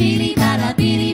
Billy Bala Billy